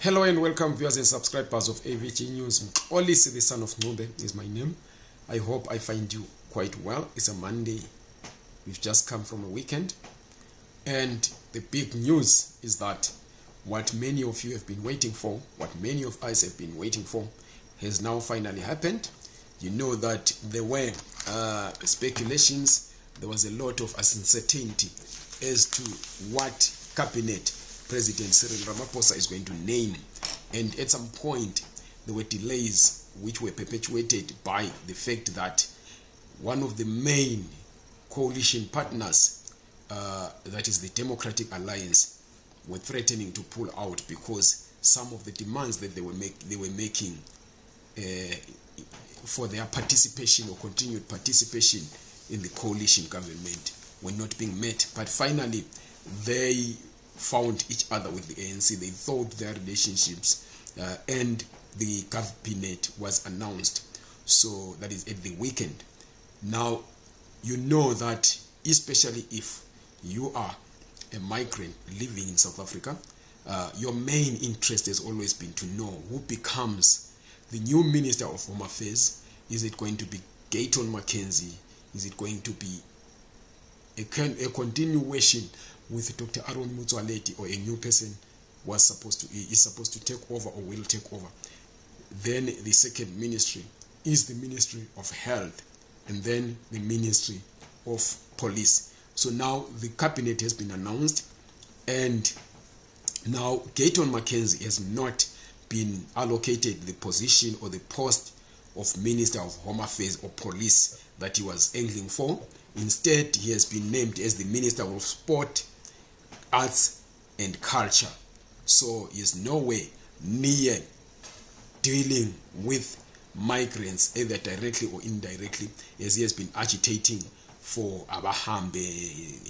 Hello and welcome viewers and subscribers of AVG News. Olis, the son of Nude is my name. I hope I find you quite well. It's a Monday. We've just come from a weekend. And the big news is that what many of you have been waiting for, what many of us have been waiting for, has now finally happened. You know that there were uh, speculations, there was a lot of uncertainty as to what cabinet president Cyril Ramaphosa is going to name and at some point there were delays which were perpetuated by the fact that one of the main coalition partners uh, that is the Democratic Alliance were threatening to pull out because some of the demands that they were make, they were making uh, for their participation or continued participation in the coalition government were not being met but finally they found each other with the ANC. They thought their relationships uh, and the cabinet was announced. So that is at the weekend. Now, you know that especially if you are a migrant living in South Africa, uh, your main interest has always been to know who becomes the new Minister of Home Affairs. Is it going to be Gayton Mackenzie? Is it going to be a, con a continuation with Dr. Aaron Mutualeti or a new person was supposed to is supposed to take over or will take over. Then the second ministry is the ministry of health and then the ministry of police. So now the cabinet has been announced and now Gayton McKenzie has not been allocated the position or the post of Minister of Home Affairs or Police that he was angling for. Instead, he has been named as the Minister of Sport, arts and culture so is nowhere near dealing with migrants either directly or indirectly as he has been agitating for abahambe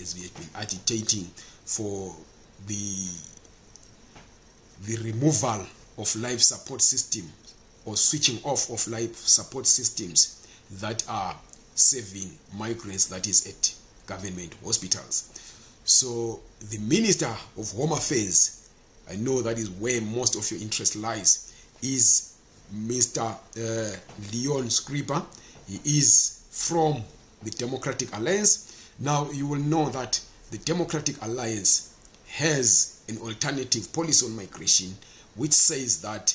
as he has been agitating for the the removal of life support system or switching off of life support systems that are serving migrants that is at government hospitals so the minister of home affairs i know that is where most of your interest lies is mr uh, leon scriber he is from the democratic alliance now you will know that the democratic alliance has an alternative policy on migration which says that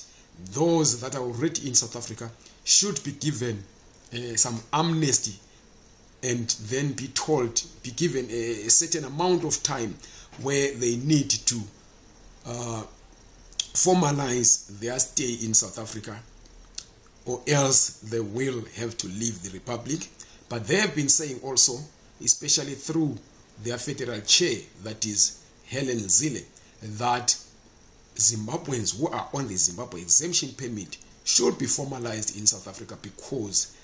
those that are already in south africa should be given uh, some amnesty and then be told be given a, a certain amount of time where they need to uh, formalize their stay in south africa or else they will have to leave the republic but they have been saying also especially through their federal chair that is helen zille that zimbabweans who are on the zimbabwe exemption permit should be formalized in south africa because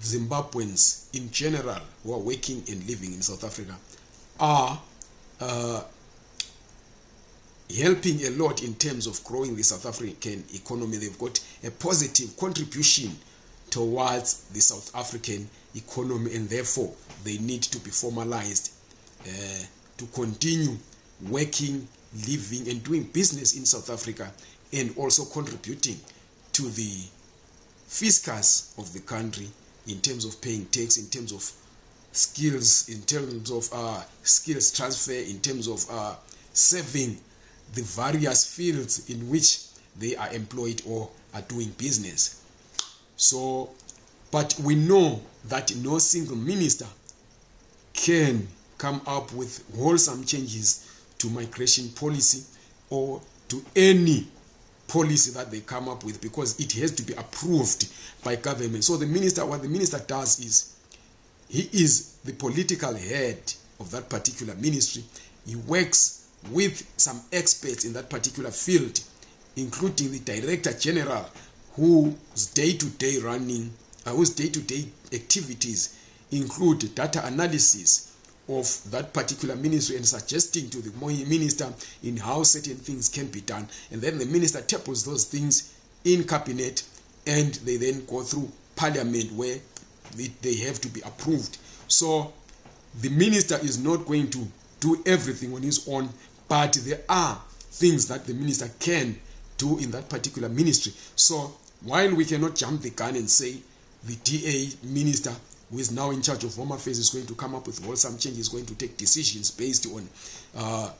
Zimbabweans in general who are working and living in South Africa are uh, helping a lot in terms of growing the South African economy. They've got a positive contribution towards the South African economy and therefore they need to be formalized uh, to continue working, living and doing business in South Africa and also contributing to the fiscus of the country in terms of paying tax in terms of skills in terms of uh, skills transfer in terms of uh, serving the various fields in which they are employed or are doing business so but we know that no single minister can come up with wholesome changes to migration policy or to any policy that they come up with because it has to be approved by government so the minister what the minister does is he is the political head of that particular ministry he works with some experts in that particular field including the director general whose day-to-day running uh, whose day-to-day activities include data analysis of that particular ministry and suggesting to the minister in how certain things can be done and then the minister tables those things in cabinet and they then go through parliament where they have to be approved so the minister is not going to do everything on his own but there are things that the minister can do in that particular ministry so while we cannot jump the gun and say the da minister who is now in charge of Home Affairs, is going to come up with change changes, going to take decisions based on uh,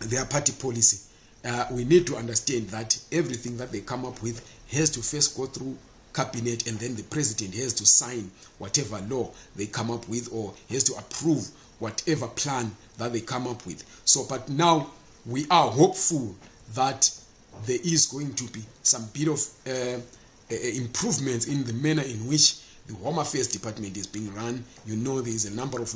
their party policy. Uh, we need to understand that everything that they come up with has to first go through cabinet and then the president has to sign whatever law they come up with or has to approve whatever plan that they come up with. So, but now we are hopeful that there is going to be some bit of uh, uh improvements in the manner in which the home affairs department is being run you know there is a number of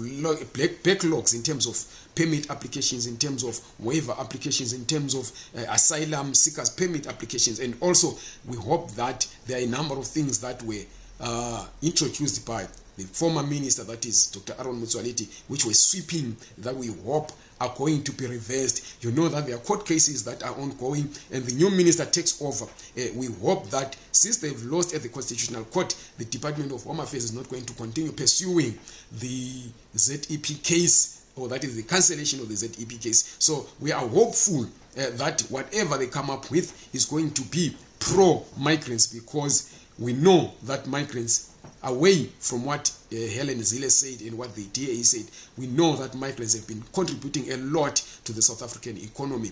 black backlogs in terms of permit applications in terms of waiver applications in terms of uh, asylum seekers permit applications and also we hope that there are a number of things that were uh, introduced by the former minister that is dr aron mutswaliti which was sweeping that we hope are going to be reversed you know that there are court cases that are ongoing and the new minister takes over uh, we hope that since they've lost at the constitutional court the department of home affairs is not going to continue pursuing the zep case or that is the cancellation of the zep case so we are hopeful uh, that whatever they come up with is going to be pro migrants because we know that migrants away from what uh, helen zille said and what the da said we know that migrants have been contributing a lot to the south african economy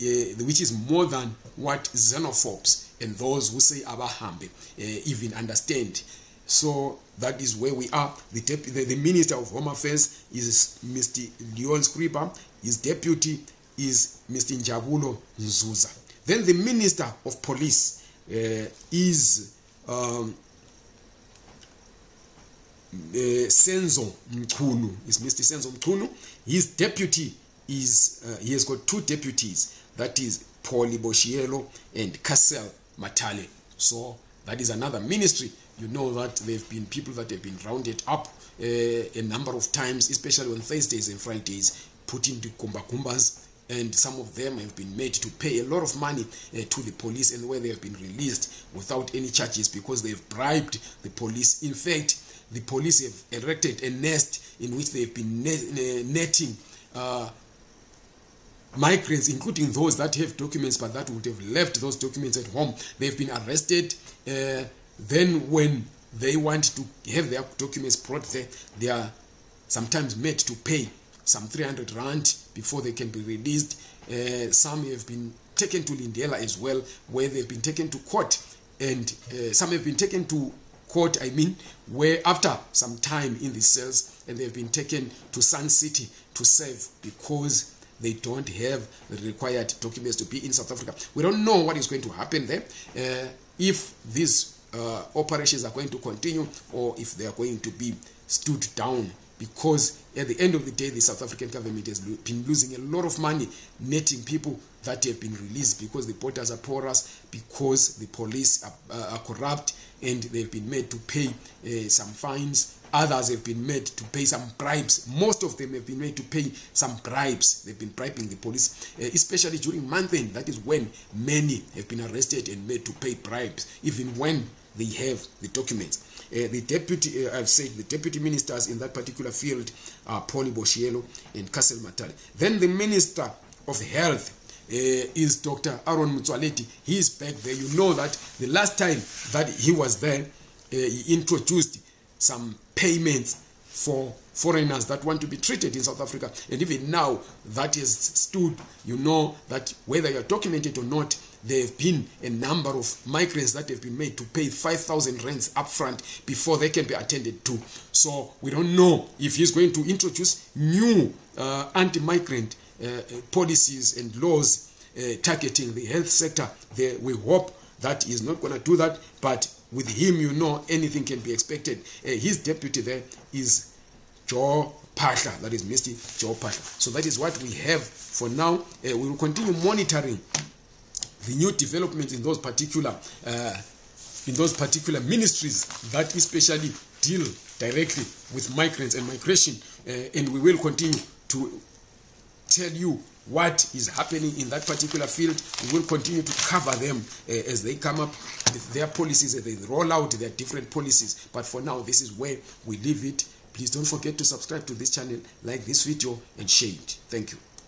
uh, which is more than what xenophobes and those who say abahambe uh, even understand so that is where we are the, dep- the, the minister of home affairs is mr leon scriber his deputy is mr njabulo nzuza then the minister of police uh, is um, Eh, senzo mchunu is mr senzo mchunu his deputy is uh, he has got two deputies that is poli boshielo and castel matale so that is another ministry you know that they've been people that have been rounded up uh, a number of times especially on thursdays and fridays put into kumbakumbas and some of them have been made to pay a lot of money uh, to the police and where they have been released without any charges because they've bribed the police in fact the police have erected a nest in which they have been netting uh, migrants, including those that have documents but that would have left those documents at home. They've been arrested. Uh, then, when they want to have their documents brought there, they are sometimes made to pay some 300 rand before they can be released. Uh, some have been taken to Lindela as well, where they've been taken to court, and uh, some have been taken to court i mean were after some time in these cells and they've been taken to sun city to serve because they don't have the required documents to be in south africa we don't know what is going to happen there uh, if these uh, operations are going to continue or if they are going to be stood down because at the end of the day the south african government has lo been losing a lot of money netting people that have been released because the borders are porous because the police are, uh, are corrupt and they've been made to pay uh, some fines others have been made to pay some bribes most of them have been made to pay some bribes they've been bribing the police uh, especially during month end that is when many have been arrested and made to pay bribes even when they have the documents uh, the deputy uh, i've said the deputy ministers in that particular field are poli boshielo and castle matale then the minister of health Uh, is dr aaron mutswaleti he is back there you know that the last time that he was there uh, he introduced some payments for foreigners that want to be treated in south africa and even now that has stood you know that whether you're documented or not there have been a number of migrants that have been made to pay 5,000 rands upfront before they can be attended to. So we don't know if he's going to introduce new uh, anti-migrant uh, uh policies and laws uh, targeting the health sector. we hope that he's not going to do that, but with him, you know, anything can be expected. Uh, his deputy there is Joe Pasha, that is Mr. Joe Pasha. So that is what we have for now. Uh, we will continue monitoring the new development in those particular uh, in those particular ministries that especially deal directly with migrants and migration uh, and we will continue to tell you what is happening in that particular field we will continue to cover them uh, as they come up with their policies as they roll out their different policies but for now this is where we leave it please don't forget to subscribe to this channel like this video and share it thank you